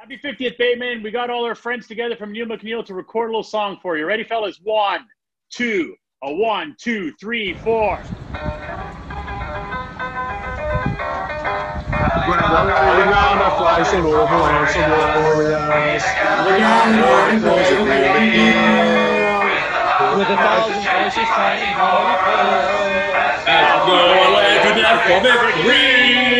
Happy 50th, Bateman. We got all our friends together from Neil McNeil to record a little song for you. Ready, fellas? One, two, a one, two, three, four. Around a fly some over some warriors. With a thousand voices trying hard And go away to death for victory.